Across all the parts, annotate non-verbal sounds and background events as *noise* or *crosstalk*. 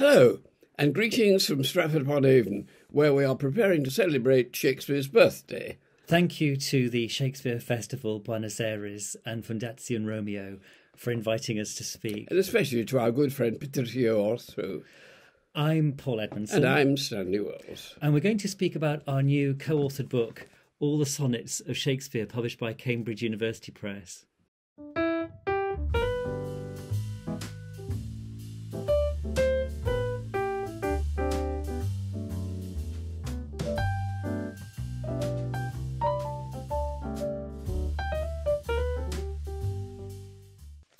Hello, and greetings from Stratford upon Avon, where we are preparing to celebrate Shakespeare's birthday. Thank you to the Shakespeare Festival Buenos Aires and Fundación Romeo for inviting us to speak. And especially to our good friend Patricio Orozco. I'm Paul Edmondson. And I'm Stanley Wells. And we're going to speak about our new co authored book, All the Sonnets of Shakespeare, published by Cambridge University Press.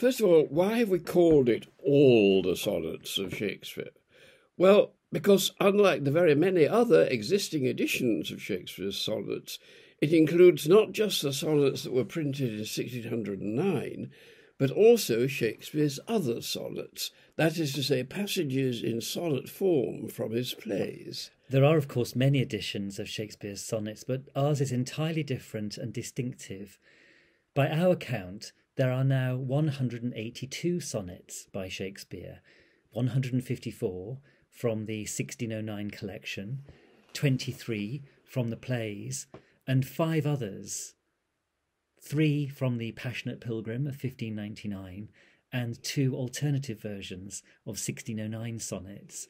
First of all, why have we called it all the sonnets of Shakespeare? Well, because unlike the very many other existing editions of Shakespeare's sonnets, it includes not just the sonnets that were printed in 1609, but also Shakespeare's other sonnets, that is to say, passages in sonnet form from his plays. There are, of course, many editions of Shakespeare's sonnets, but ours is entirely different and distinctive. By our count, there are now 182 sonnets by Shakespeare, 154 from the 1609 collection, 23 from the plays, and five others three from the Passionate Pilgrim of 1599, and two alternative versions of 1609 sonnets.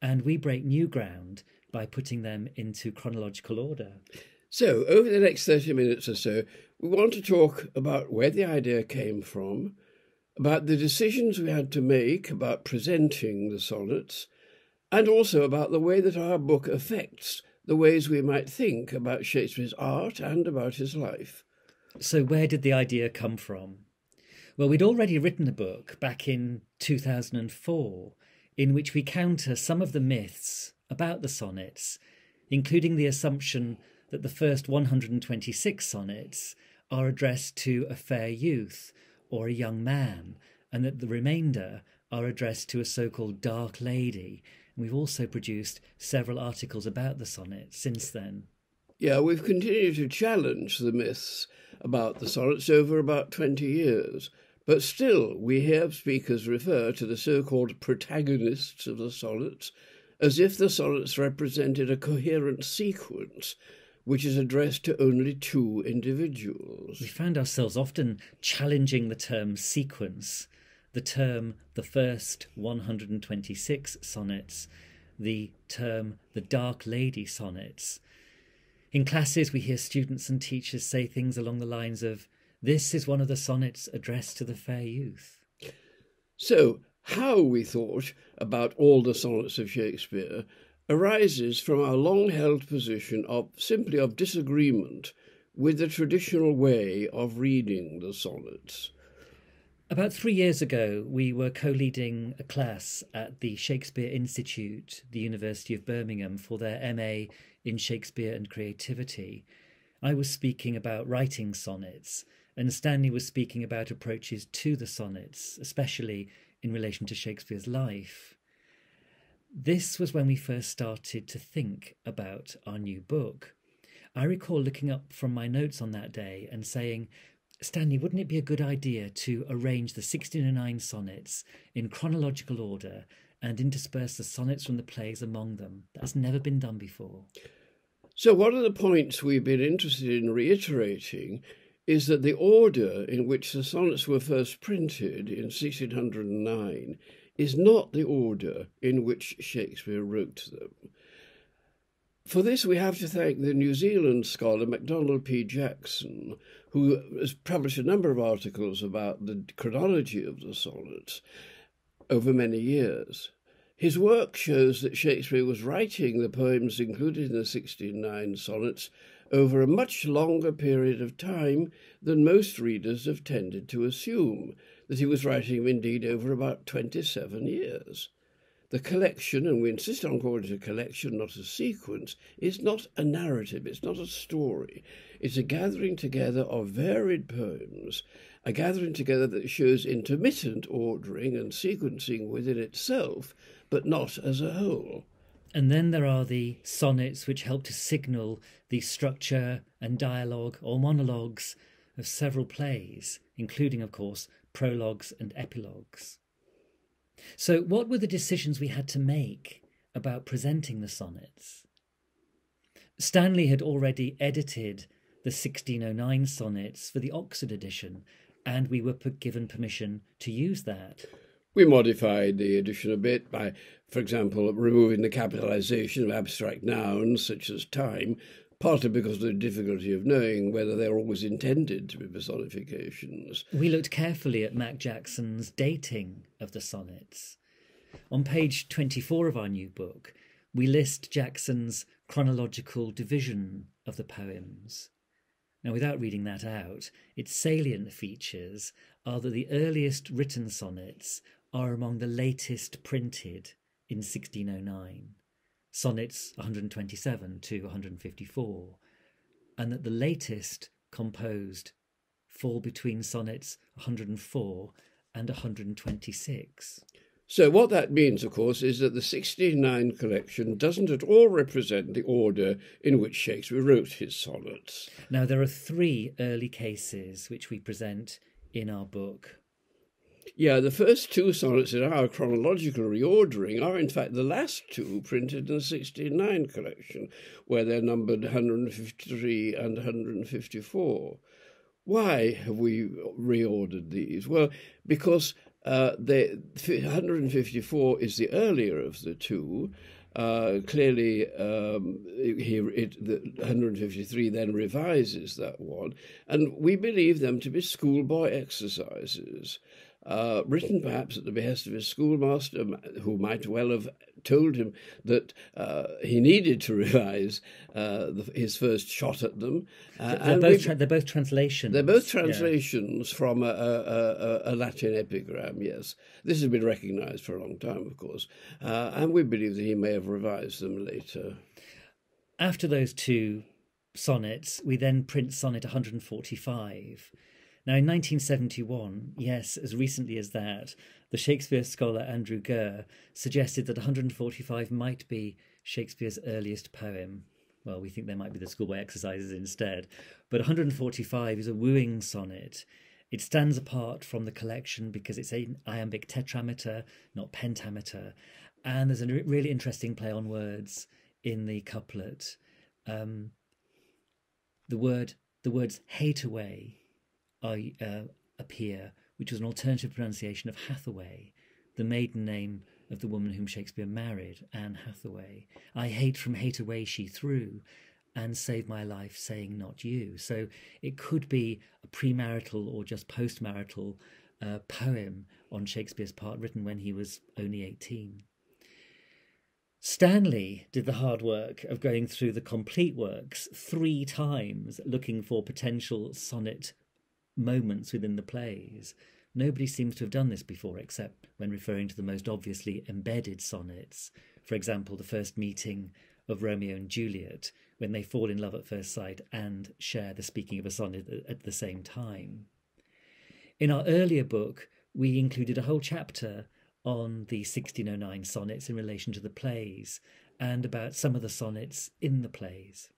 And we break new ground by putting them into chronological order. So, over the next 30 minutes or so, we want to talk about where the idea came from, about the decisions we had to make about presenting the sonnets, and also about the way that our book affects the ways we might think about Shakespeare's art and about his life. So, where did the idea come from? Well, we'd already written a book back in 2004 in which we counter some of the myths about the sonnets, including the assumption that the first 126 sonnets are addressed to a fair youth or a young man, and that the remainder are addressed to a so called dark lady. We've also produced several articles about the sonnets since then. Yeah, we've continued to challenge the myths about the sonnets over about 20 years. But still, we hear speakers refer to the so called protagonists of the sonnets as if the sonnets represented a coherent sequence which is addressed to only two individuals. We found ourselves often challenging the term sequence, the term the first 126 sonnets, the term the Dark Lady sonnets. In classes, we hear students and teachers say things along the lines of, This is one of the sonnets addressed to the fair youth. So, how we thought about all the sonnets of Shakespeare arises from our long held position of simply of disagreement with the traditional way of reading the sonnets. About three years ago, we were co leading a class at the Shakespeare Institute, the University of Birmingham, for their MA in Shakespeare and Creativity. I was speaking about writing sonnets, and Stanley was speaking about approaches to the sonnets, especially in relation to Shakespeare's life. This was when we first started to think about our new book. I recall looking up from my notes on that day and saying, Stanley, wouldn't it be a good idea to arrange the 1609 sonnets in chronological order and intersperse the sonnets from the plays among them? That's never been done before. So, one of the points we've been interested in reiterating is that the order in which the sonnets were first printed in 1609 is not the order in which Shakespeare wrote them. For this, we have to thank the New Zealand scholar MacDonald P. Jackson, who has published a number of articles about the chronology of the sonnets over many years. His work shows that Shakespeare was writing the poems included in the 69 sonnets over a much longer period of time than most readers have tended to assume, that he was writing indeed over about 27 years. The collection, and we insist on calling it a collection, not a sequence, is not a narrative, it's not a story. It's a gathering together of varied poems, a gathering together that shows intermittent ordering and sequencing within itself, but not as a whole. And then there are the sonnets which help to signal the structure and dialogue or monologues of several plays, including, of course, prologues and epilogues. So, what were the decisions we had to make about presenting the sonnets? Stanley had already edited the 1609 sonnets for the Oxford edition, and we were given permission to use that. We modified the edition a bit by, for example, removing the capitalization of abstract nouns such as time, partly because of the difficulty of knowing whether they're always intended to be personifications. We looked carefully at Mac Jackson's dating of the sonnets. On page 24 of our new book, we list Jackson's chronological division of the poems. Now, without reading that out, its salient features are that the earliest written sonnets are among the latest printed in 1609, sonnets 127 to 154, and that the latest composed fall between sonnets 104 and 126. So, what that means, of course, is that the 1609 collection doesn't at all represent the order in which Shakespeare wrote his sonnets. Now, there are three early cases which we present in our book. Yeah, the first two sonnets in our chronological reordering are, in fact, the last two printed in the 1609 collection, where they're numbered 153 and 154. Why have we reordered these? Well, because uh, the 154 is the earlier of the two. Uh, clearly, um, he, it, the 153 then revises that one, and we believe them to be schoolboy exercises uh, written perhaps at the behest of his schoolmaster, who might well have told him that uh, he needed to *laughs* revise uh, the, his first shot at them. Uh, they're, both tra- they're both translations. They're both translations yeah. from a, a, a, a, Latin epigram, yes. This has been recognized for a long time, of course, uh, and we believe that he may have revised them later. After those two sonnets, we then print sonnet 145 now, in 1971, yes, as recently as that, the Shakespeare scholar Andrew Gurr suggested that 145 might be Shakespeare's earliest poem. Well, we think there might be the schoolboy exercises instead. But 145 is a wooing sonnet. It stands apart from the collection because it's an iambic tetrameter, not pentameter. And there's a really interesting play on words in the couplet. Um, the word, the words hate away I, uh, appear, which was an alternative pronunciation of Hathaway, the maiden name of the woman whom Shakespeare married, Anne Hathaway. I hate from hate away she threw, and save my life, saying not you. So it could be a premarital or just postmarital uh, poem on Shakespeare's part, written when he was only 18. Stanley did the hard work of going through the complete works three times, looking for potential sonnet moments within the plays. Nobody seems to have done this before, except when referring to the most obviously embedded sonnets. For example, the first meeting of Romeo and Juliet, when they fall in love at first sight and share the speaking of a sonnet at the same time. In our earlier book, we included a whole chapter on the 1609 sonnets in relation to the plays and about some of the sonnets in the plays.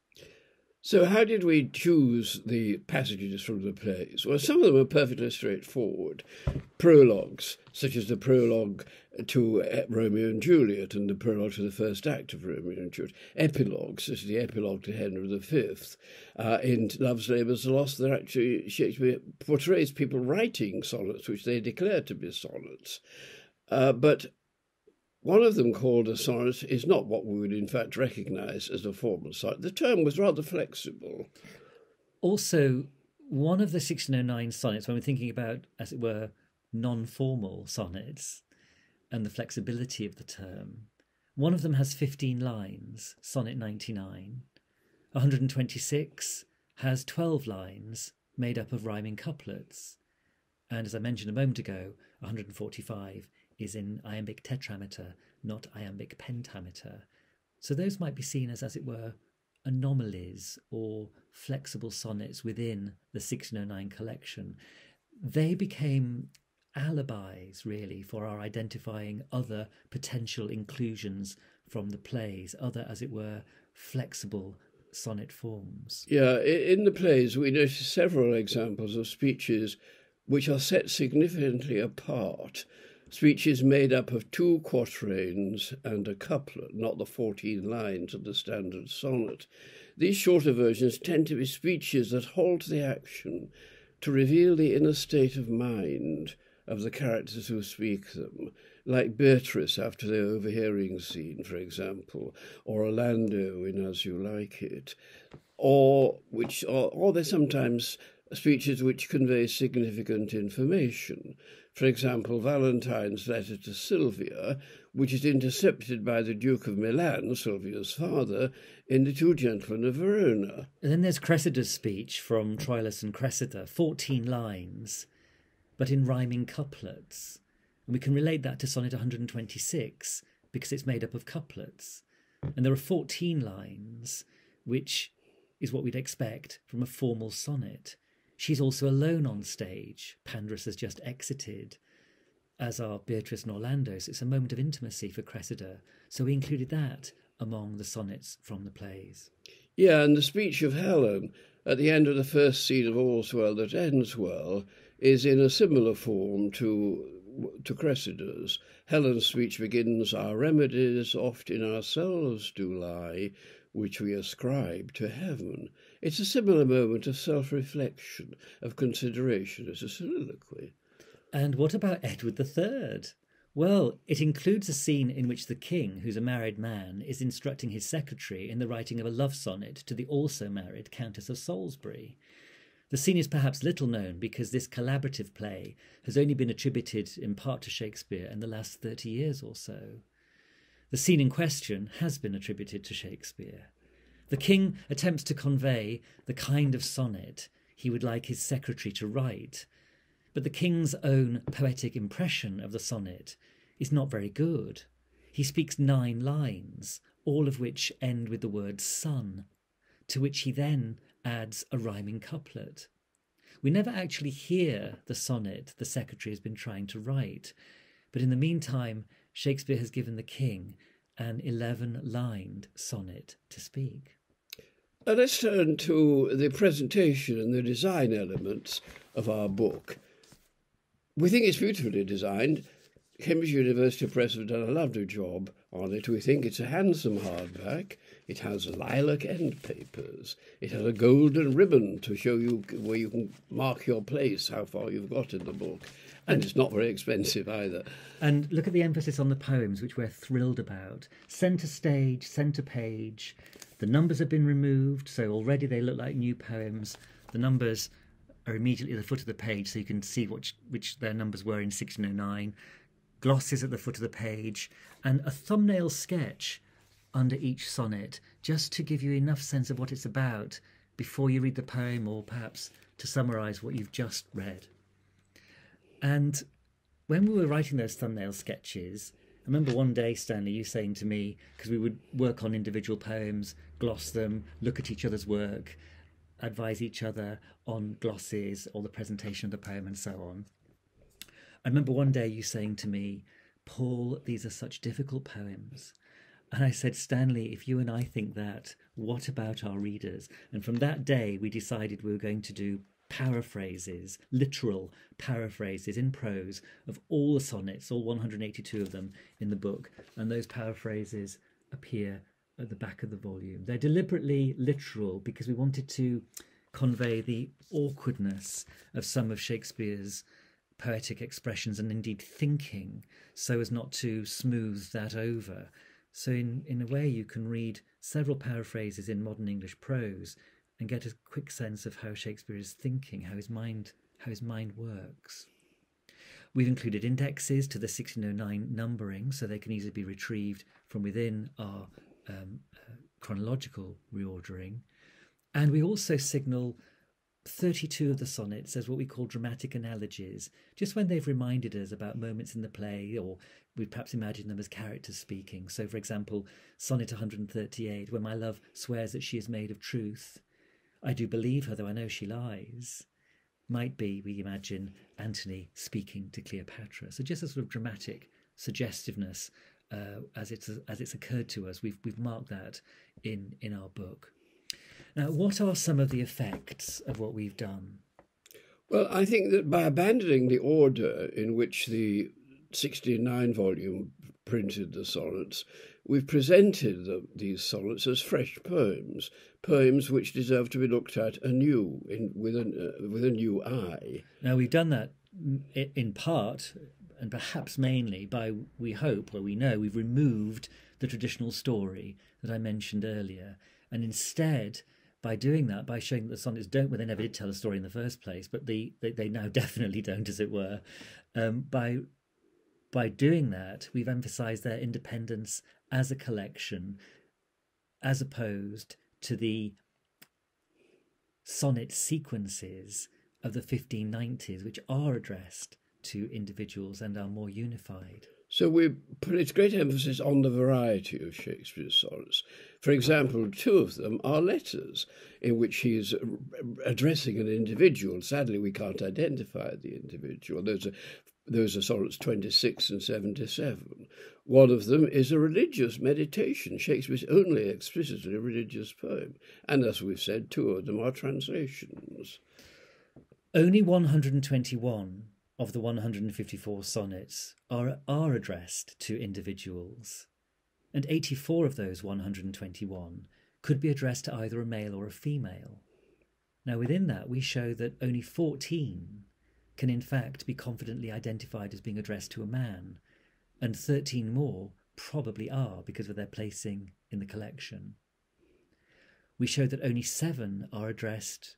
So, how did we choose the passages from the plays? Well, some of them are perfectly straightforward. Prologues, such as the prologue to uh, Romeo and Juliet and the prologue to the first act of Romeo and Juliet. Epilogues, such as the epilogue to Henry V. Uh, in Love's Labour's Lost, there actually Shakespeare portrays people writing sonnets, which they declare to be sonnets. Uh, but one of them, called a sonnet, is not what we would in fact recognize as a formal sonnet. The term was rather flexible. Also, one of the 1609 sonnets, when we're thinking about, as it were, non formal sonnets and the flexibility of the term, one of them has 15 lines, Sonnet 99. 126 has 12 lines made up of rhyming couplets. And as I mentioned a moment ago, 145 is in iambic tetrameter, not iambic pentameter. So those might be seen as, as it were, anomalies or flexible sonnets within the 1609 collection. They became alibis, really, for our identifying other potential inclusions from the plays, other, as it were, flexible sonnet forms. Yeah, in the plays, we notice several examples of speeches which are set significantly apart speeches made up of two quatrains and a couplet, not the 14 lines of the standard sonnet. These shorter versions tend to be speeches that halt the action to reveal the inner state of mind of the characters who speak them, like Beatrice after the overhearing scene, for example, or Orlando in As You Like It, or which, or, or they're sometimes speeches which convey significant information. For example, Valentine's letter to Silvia, which is intercepted by the Duke of Milan, Silvia's father, in The Two Gentlemen of Verona. And then there's Cressida's speech from Troilus and Cressida, 14 lines, but in rhyming couplets. And we can relate that to Sonnet 126 because it's made up of couplets. And there are 14 lines, which is what we'd expect from a formal sonnet. She's also alone on stage. Pandarus has just exited, as are Beatrice and Orlando. So it's a moment of intimacy for Cressida. So we included that among the sonnets from the plays. Yeah, and the speech of Helen at the end of the first scene of All's Well That Ends Well is in a similar form to to Cressida's. Helen's speech begins, Our remedies oft in ourselves do lie, which we ascribe to heaven. It's a similar moment of self reflection, of consideration as a soliloquy. And what about Edward III? Well, it includes a scene in which the king, who's a married man, is instructing his secretary in the writing of a love sonnet to the also married Countess of Salisbury. The scene is perhaps little known because this collaborative play has only been attributed in part to Shakespeare in the last 30 years or so. The scene in question has been attributed to Shakespeare. The king attempts to convey the kind of sonnet he would like his secretary to write, but the king's own poetic impression of the sonnet is not very good. He speaks nine lines, all of which end with the word sun, to which he then adds a rhyming couplet. We never actually hear the sonnet the secretary has been trying to write, but in the meantime, Shakespeare has given the king an 11 lined sonnet to speak. Let's turn to the presentation and the design elements of our book. We think it's beautifully designed. Cambridge University Press have done a lovely job on it. We think it's a handsome hardback. It has lilac end papers. It has a golden ribbon to show you where you can mark your place, how far you've got in the book. *laughs* And it's not very expensive either. And look at the emphasis on the poems, which we're thrilled about. Centre stage, centre page. The numbers have been removed, so already they look like new poems. The numbers are immediately at the foot of the page, so you can see which, which their numbers were in 1609. Glosses at the foot of the page, and a thumbnail sketch under each sonnet, just to give you enough sense of what it's about before you read the poem, or perhaps to summarise what you've just read. And when we were writing those thumbnail sketches, I remember one day, Stanley, you saying to me, because we would work on individual poems, gloss them, look at each other's work, advise each other on glosses or the presentation of the poem and so on. I remember one day you saying to me, Paul, these are such difficult poems. And I said, Stanley, if you and I think that, what about our readers? And from that day, we decided we were going to do paraphrases, literal paraphrases in prose of all the sonnets, all 182 of them in the book. And those paraphrases appear at the back of the volume. They're deliberately literal because we wanted to convey the awkwardness of some of Shakespeare's poetic expressions and indeed thinking so as not to smooth that over. So, in, in a way, you can read several paraphrases in modern English prose and get a quick sense of how Shakespeare is thinking, how his mind how his mind works. We've included indexes to the 1609 numbering so they can easily be retrieved from within our um, uh, chronological reordering. And we also signal 32 of the sonnets as what we call dramatic analogies, just when they've reminded us about moments in the play, or we perhaps imagine them as characters speaking. So, for example, Sonnet 138, where my love swears that she is made of truth, I do believe her, though I know she lies, might be, we imagine, Antony speaking to Cleopatra. So just a sort of dramatic suggestiveness uh, as it's as it's occurred to us. We've we've marked that in in our book. Now, what are some of the effects of what we've done? Well, I think that by abandoning the order in which the 69 volume printed the sonnets, we've presented the, these sonnets as fresh poems, poems which deserve to be looked at anew in, with, an, uh, with a new eye. Now, we've done that in part, and perhaps mainly, by we hope, or we know, we've removed the traditional story that I mentioned earlier, and instead, by doing that, by showing that the sonnets don't, well, they never did tell a story in the first place, but the, they, they now *laughs* definitely don't, as it were, um, by by doing that, we've emphasized their independence as a collection, as opposed to the sonnet sequences of the 1590s, which are addressed to individuals and are more unified. So we put great emphasis on the variety of Shakespeare's sonnets. For example, two of them are letters in which he's addressing an individual. Sadly, we can't identify the individual. Those are those are sonnets 26 and 77. One of them is a religious meditation, Shakespeare's only explicitly religious poem. And as we've said, two of them are translations. Only 121 of the 154 sonnets are, are addressed to individuals, and 84 of those 121 could be addressed to either a male or a female. Now, within that, we show that only 14 can in fact be confidently identified as being addressed to a man, and 13 more probably are because of their placing in the collection. We show that only seven are addressed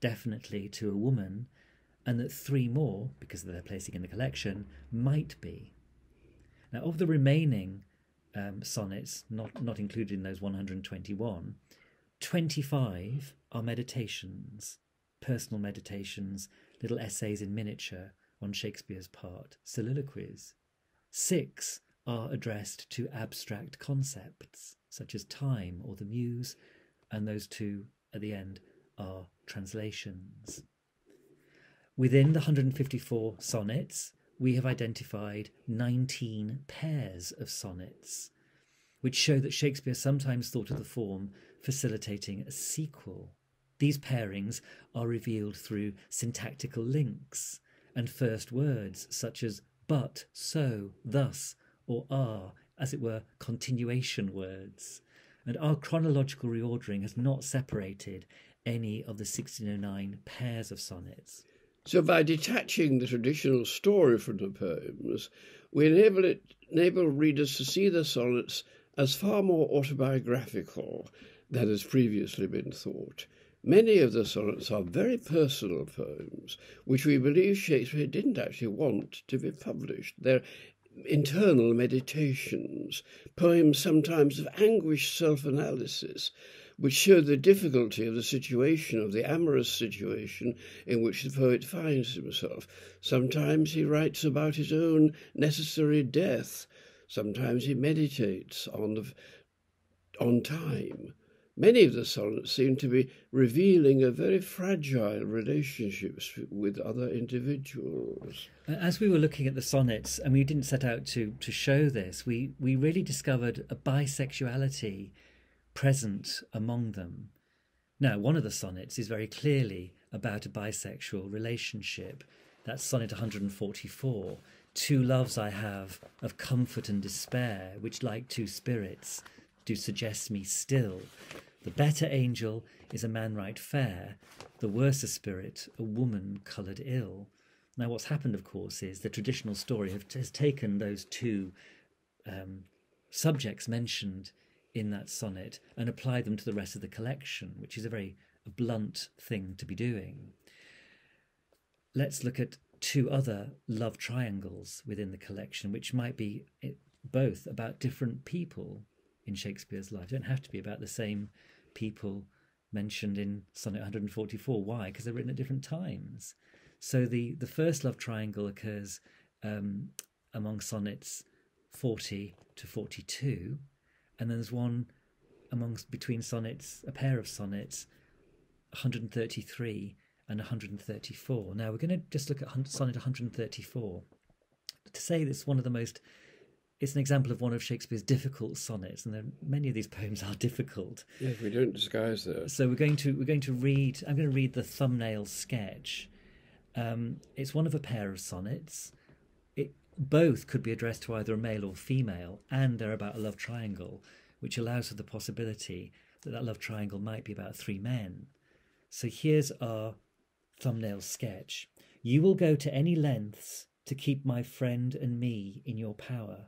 definitely to a woman, and that three more, because of their placing in the collection, might be. Now, of the remaining um, sonnets, not, not included in those 121, 25 are meditations, personal meditations little essays in miniature on Shakespeare's part, soliloquies. Six are addressed to abstract concepts, such as time or the muse, and those two at the end are translations. Within the 154 sonnets, we have identified 19 pairs of sonnets, which show that Shakespeare sometimes thought of the form facilitating a sequel these pairings are revealed through syntactical links and first words such as but, so, thus, or are, as it were, continuation words. And our chronological reordering has not separated any of the 1609 pairs of sonnets. So, by detaching the traditional story from the poems, we enable, it, enable readers to see the sonnets as far more autobiographical than has previously been thought. Many of the sonnets are very personal poems, which we believe Shakespeare didn't actually want to be published. They're internal meditations, poems sometimes of anguished self analysis, which show the difficulty of the situation, of the amorous situation in which the poet finds himself. Sometimes he writes about his own necessary death, sometimes he meditates on, the, on time. Many of the sonnets seem to be revealing a very fragile relationships with other individuals. As we were looking at the sonnets, and we didn't set out to, to show this, we, we really discovered a bisexuality present among them. Now, one of the sonnets is very clearly about a bisexual relationship. That's sonnet 144. Two loves I have of comfort and despair, which like two spirits do suggest me still. The better angel is a man right fair, the worser spirit a woman coloured ill. Now, what's happened, of course, is the traditional story has taken those two um, subjects mentioned in that sonnet and applied them to the rest of the collection, which is a very blunt thing to be doing. Let's look at two other love triangles within the collection, which might be eh, both about different people in Shakespeare's life. They don't have to be about the same people mentioned in Sonnet 144. Why? Because they're written at different times. So the, the first love triangle occurs um, among sonnets 40 to 42, and then there's one amongst between sonnets, a pair of sonnets 133 and 134. Now we're going to just look at sonnet 134 to say this one of the most it's an example of one of Shakespeare's difficult sonnets, and many of these poems are difficult. Yes, we don't disguise that. So we're going to we're going to read. I'm going to read the thumbnail sketch. Um, it's one of a pair of sonnets. It both could be addressed to either a male or female, and they're about a love triangle, which allows for the possibility that that love triangle might be about three men. So here's our thumbnail sketch. You will go to any lengths to keep my friend and me in your power.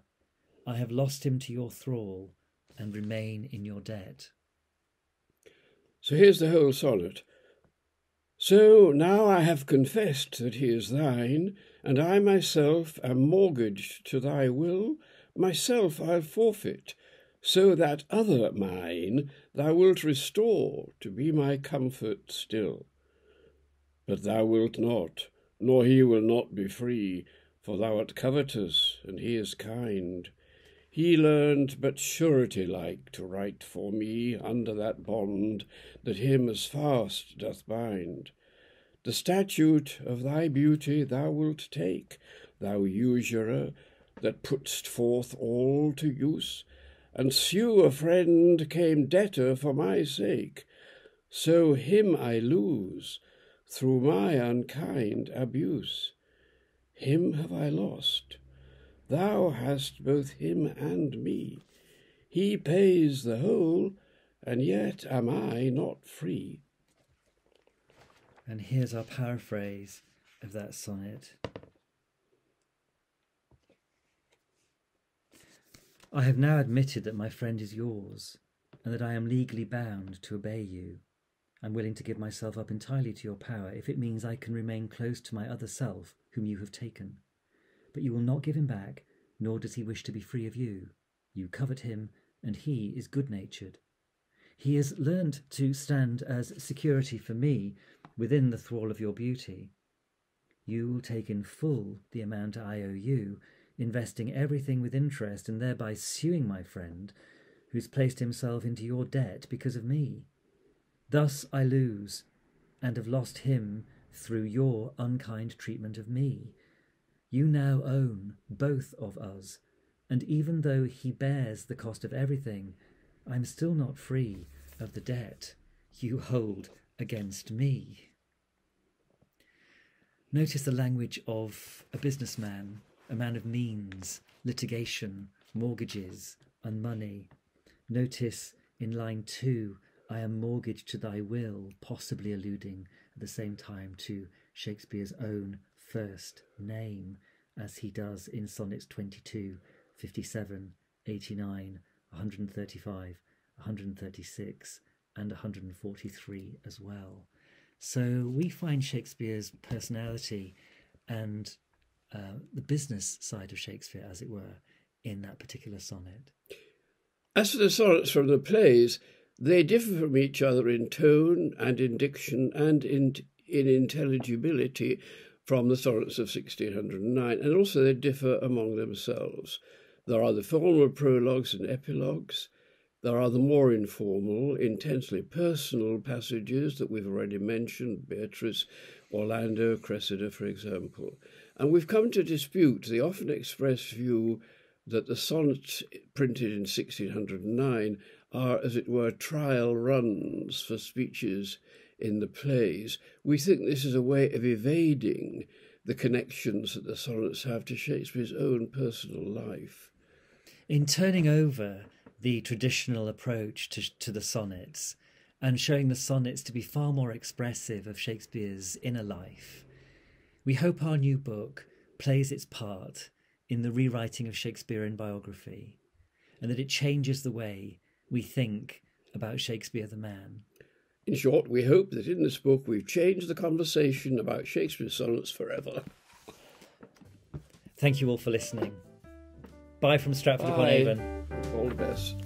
I have lost him to your thrall and remain in your debt. So here's the whole sonnet. So now I have confessed that he is thine, and I myself am mortgaged to thy will, myself I'll forfeit, so that other mine thou wilt restore to be my comfort still. But thou wilt not, nor he will not be free, for thou art covetous, and he is kind. He learned but surety like to write for me under that bond that him as fast doth bind. The statute of thy beauty thou wilt take, thou usurer, that put'st forth all to use, and sue a friend came debtor for my sake. So him I lose through my unkind abuse. Him have I lost Thou hast both him and me. He pays the whole, and yet am I not free. And here's our paraphrase of that sonnet. I have now admitted that my friend is yours, and that I am legally bound to obey you. I'm willing to give myself up entirely to your power if it means I can remain close to my other self, whom you have taken but you will not give him back, nor does he wish to be free of you. You covet him, and he is good natured. He has learned to stand as security for me within the thrall of your beauty. You will take in full the amount I owe you, investing everything with interest and thereby suing my friend, who's placed himself into your debt because of me. Thus I lose, and have lost him through your unkind treatment of me. You now own both of us, and even though he bears the cost of everything, I'm still not free of the debt you hold against me. Notice the language of a businessman, a man of means, litigation, mortgages, and money. Notice in line two, I am mortgaged to thy will, possibly alluding at the same time to Shakespeare's own first name, as he does in sonnets 22, 57, 89, 135, 136, and 143 as well. So we find Shakespeare's personality and uh, the business side of Shakespeare, as it were, in that particular sonnet. As for the sonnets from the plays, they differ from each other in tone and in diction and in, in intelligibility from the sonnets of 1609, and also they differ among themselves. There are the formal prologues and epilogues. There are the more informal, intensely personal passages that we've already mentioned, Beatrice, Orlando, Cressida, for example. And we've come to dispute the often expressed view that the sonnets printed in 1609 are, as it were, trial runs for speeches in the plays, we think this is a way of evading the connections that the sonnets have to Shakespeare's own personal life. In turning over the traditional approach to, to the sonnets and showing the sonnets to be far more expressive of Shakespeare's inner life, we hope our new book plays its part in the rewriting of Shakespearean biography and that it changes the way we think about Shakespeare the man. In short, we hope that in this book we've changed the conversation about Shakespeare's sonnets forever. Thank you all for listening. Bye from Stratford upon Avon. All the best.